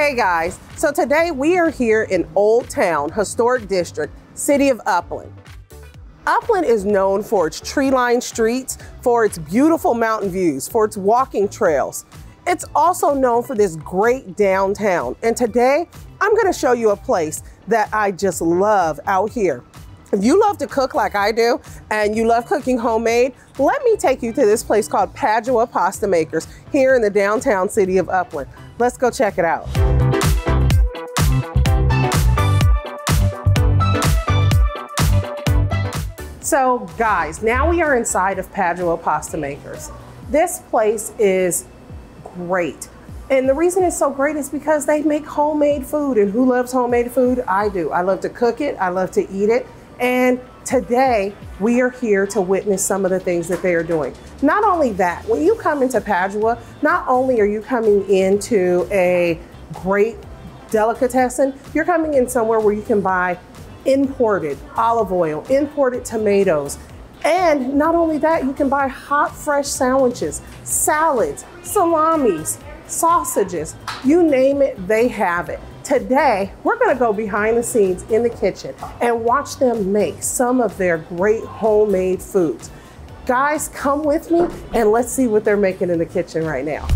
Hey guys, so today we are here in Old Town Historic District, City of Upland. Upland is known for its tree-lined streets, for its beautiful mountain views, for its walking trails. It's also known for this great downtown. And today, I'm gonna show you a place that I just love out here. If you love to cook like I do and you love cooking homemade, let me take you to this place called Padua Pasta Makers here in the downtown city of Upland. Let's go check it out. So guys, now we are inside of Padua Pasta Makers. This place is great. And the reason it's so great is because they make homemade food. And who loves homemade food? I do. I love to cook it. I love to eat it. And today we are here to witness some of the things that they are doing. Not only that, when you come into Padua, not only are you coming into a great delicatessen, you're coming in somewhere where you can buy imported olive oil, imported tomatoes. And not only that, you can buy hot, fresh sandwiches, salads, salamis, sausages, you name it, they have it. Today, we're gonna go behind the scenes in the kitchen and watch them make some of their great homemade foods. Guys, come with me and let's see what they're making in the kitchen right now.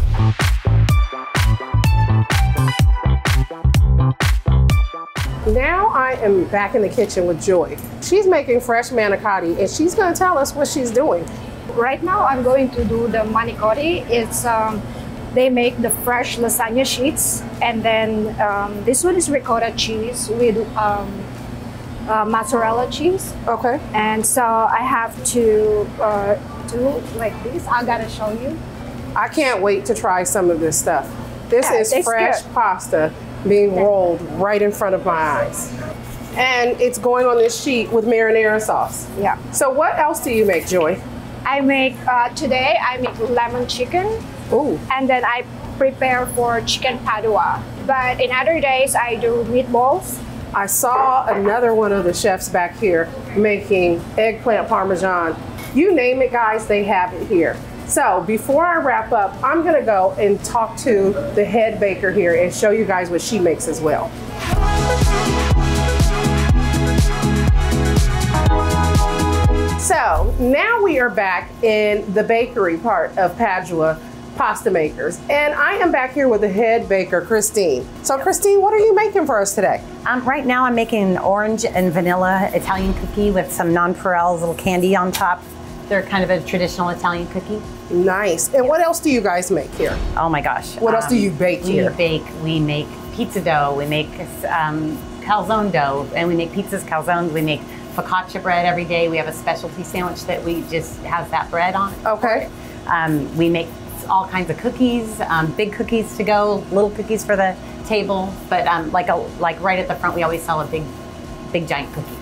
Now I am back in the kitchen with Joy. She's making fresh manicotti and she's gonna tell us what she's doing. Right now I'm going to do the manicotti. It's um, they make the fresh lasagna sheets and then um, this one is ricotta cheese with um, uh, mozzarella cheese. Okay. And so I have to uh, do like this. I gotta show you. I can't wait to try some of this stuff. This Yeah, is fresh good. pasta being rolled right in front of my eyes. And it's going on this sheet with marinara sauce. Yeah. So what else do you make, Joy? I make uh, today. I make lemon chicken, Ooh, and then I prepare for chicken padua. But in other days I do meatballs. I saw another one of the chefs back here making eggplant parmesan. You name it, guys, they have it here. So before I wrap up, I'm gonna go and talk to the head baker here and show you guys what she makes as well. So now we are back in the bakery part of Padua Pasta Makers. And I am back here with the head baker, Christine. So Christine, what are you making for us today? Um, right now, I'm making an orange and vanilla Italian cookie with some nonpareils, little candy on top. They're kind of a traditional Italian cookie. Nice. And what else do you guys make here? Oh my gosh! What else do you bake we here? bake. We make pizza dough. We make um, calzone dough, and we make pizzas, calzones. We make focaccia bread every day. We have a specialty sandwich that we just has that bread on. Okay. Um, we make all kinds of cookies, um, big cookies to go, little cookies for the table. But um, like a like right at the front, we always sell a big, big giant cookie.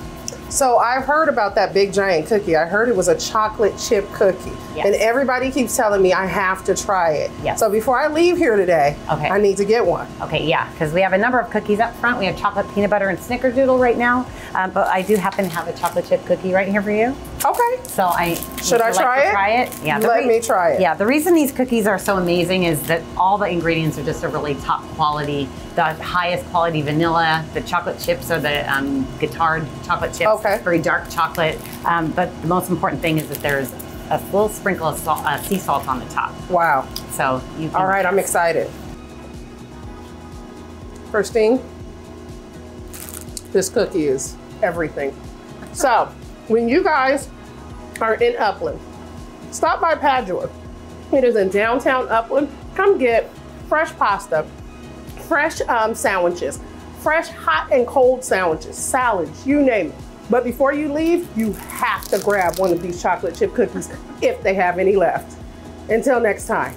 So I've heard about that big giant cookie. I heard it was a chocolate chip cookie. Yes. And everybody keeps telling me I have to try it. Yes. So before I leave here today, Okay. I need to get one. Okay, yeah, because we have a number of cookies up front. We have chocolate peanut butter and snickerdoodle right now, um, but I do happen to have a chocolate chip cookie right here for you. Okay. So I Should I like try it? Try it. Yeah. Let me try it. Yeah. The reason these cookies are so amazing is that all the ingredients are just a really top quality, the highest quality vanilla. The chocolate chips are the um, Guittard chocolate chips. Okay. Very dark chocolate. Um, but the most important thing is that there's a little sprinkle of salt, uh, sea salt on the top. Wow. So you can. All right, I'm excited. First thing, this cookie is everything. So, when you guys are in Upland, stop by Padua. It is in downtown Upland. Come get fresh pasta, fresh um, sandwiches, fresh hot and cold sandwiches, salads, you name it. But before you leave, you have to grab one of these chocolate chip cookies if they have any left. Until next time.